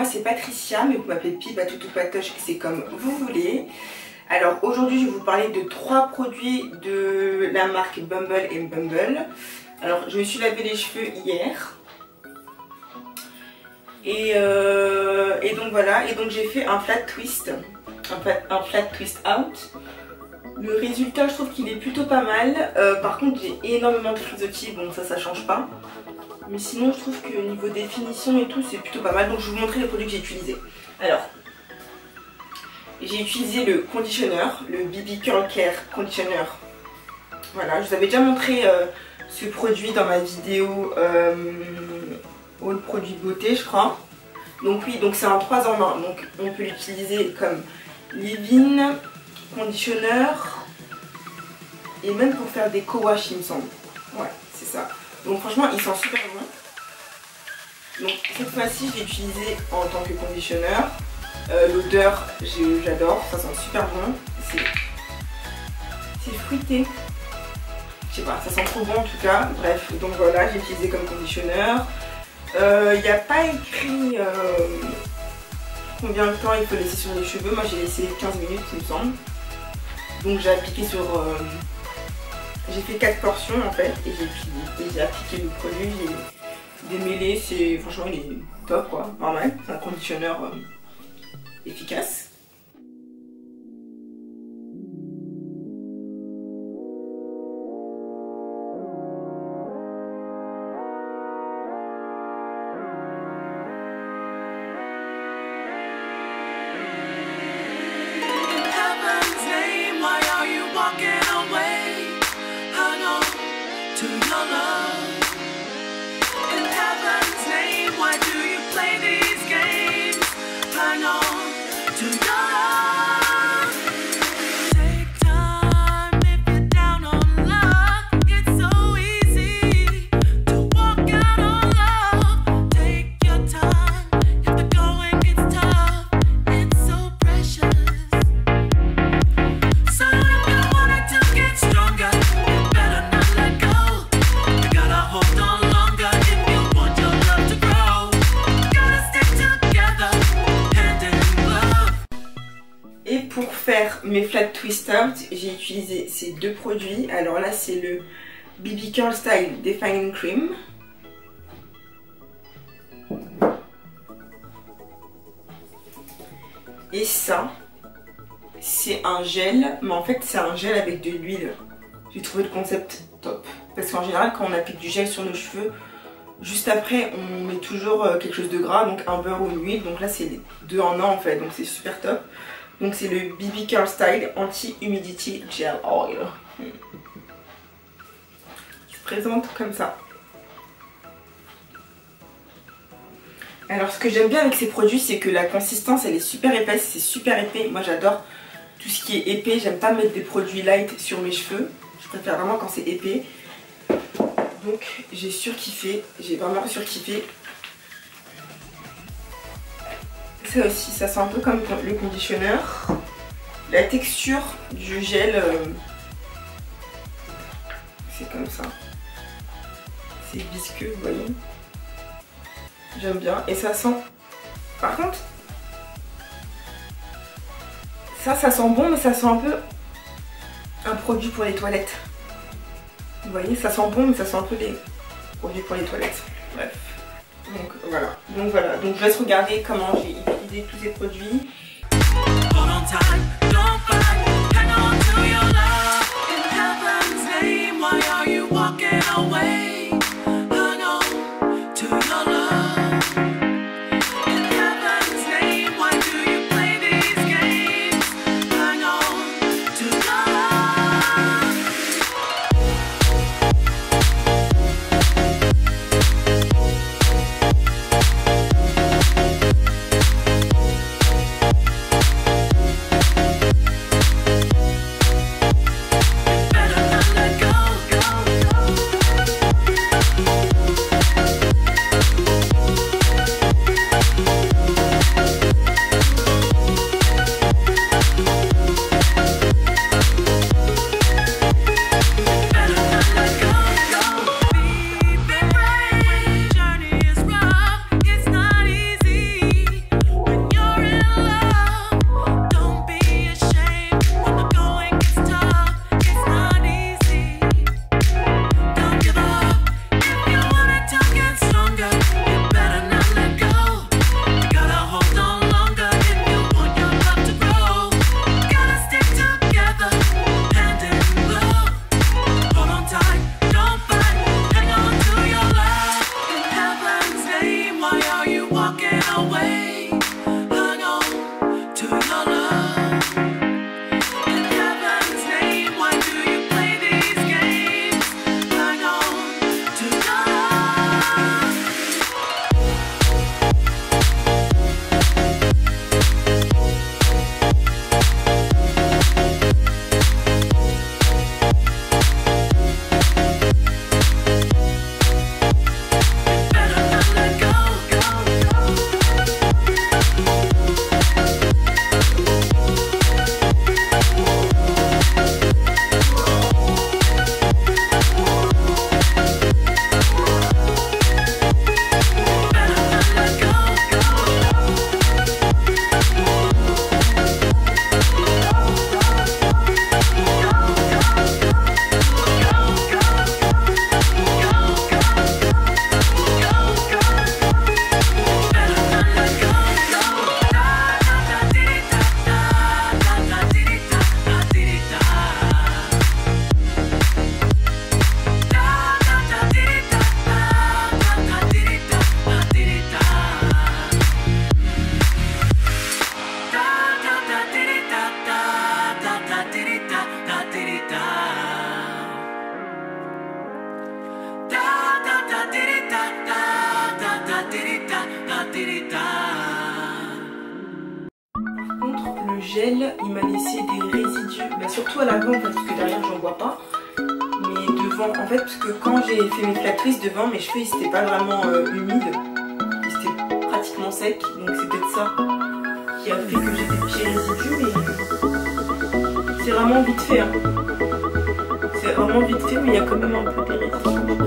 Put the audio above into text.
moi c'est Patricia, mais vous m'appelez Pi, Patoutou Patoche, c'est comme vous voulez. Alors aujourd'hui je vais vous parler de trois produits de la marque Bumble et Bumble. Alors je me suis lavé les cheveux hier. Et, euh, donc voilà, et donc j'ai fait un flat twist, un flat, twist out. Le résultat je trouve qu'il est plutôt pas mal. Euh, par contre j'ai énormément de frisottis, bon ça ça change pas. Mais sinon, je trouve que niveau définition et tout, c'est plutôt pas mal. Donc, je vais vous montrer les produits que j'ai utilisés. Alors, j'ai utilisé le conditionneur, le BB Curl Care Conditioner. Voilà, je vous avais déjà montré euh, ce produit dans ma vidéo euh, Produit Beauté, je crois. Donc oui, donc c'est un 3 en 1. Donc on peut l'utiliser comme leave-in, conditionneur et même pour faire des co-wash, il me semble. Ouais. Donc franchement, il sent super bon. Donc cette fois-ci, je l'ai utilisé en tant que conditionneur. Euh, L'odeur, j'adore, ça sent super bon. C'est fruité. Je sais pas, ça sent trop bon en tout cas. Bref, donc voilà, j'ai utilisé comme conditionneur. Il euh, n'y a pas écrit euh, combien de temps il faut laisser sur les cheveux. Moi j'ai laissé 15 minutes il me semble. Donc j'ai appliqué sur j'ai fait 4 portions en fait et j'ai appliqué le produit, j'ai démêlé, c'est franchement il est top quoi, normal, un conditionneur euh, efficace. To your love. Mes flat twist out, j'ai utilisé ces deux produits. Alors là, c'est le BB Curl Style Defining Cream. Et ça, c'est un gel, mais en fait c'est un gel avec de l'huile. J'ai trouvé le concept top. Parce qu'en général, quand on applique du gel sur nos cheveux, juste après, on met toujours euh, quelque chose de gras, donc un beurre ou une huile. Donc là, c'est deux en un en fait, donc c'est super top. Donc c'est le BB Curl Style Anti-Humidity Gel Oil. Je présente comme ça. Alors ce que j'aime bien avec ces produits c'est que la consistance elle est super épaisse, c'est super épais. Moi j'adore tout ce qui est épais, j'aime pas mettre des produits light sur mes cheveux. Je préfère vraiment quand c'est épais. Donc j'ai surkiffé, j'ai vraiment surkiffé. Ça aussi, ça sent un peu comme le conditionneur. La texture du gel, euh, c'est comme ça. C'est visqueux, vous voyez. J'aime bien. Et ça sent... Par contre, ça, ça sent bon, mais ça sent un peu un produit pour les toilettes. Vous voyez, ça sent bon, mais ça sent un peu des produits pour les toilettes. Bref. Donc voilà. Donc voilà. Donc je laisse regarder comment j'ai tous ces produits. away. Il m'a laissé des résidus, bah, surtout à l'avant parce que derrière j'en vois pas. Mais devant, en fait, parce que quand j'ai fait mes flat devant, mes cheveux ils étaient pas vraiment euh, humides. Ils étaient pratiquement secs, donc c'est peut-être ça qui a fait que j'ai des petits résidus, mais c'est vraiment vite fait. Hein. C'est vraiment vite fait, mais il y a quand même un peu des résidus.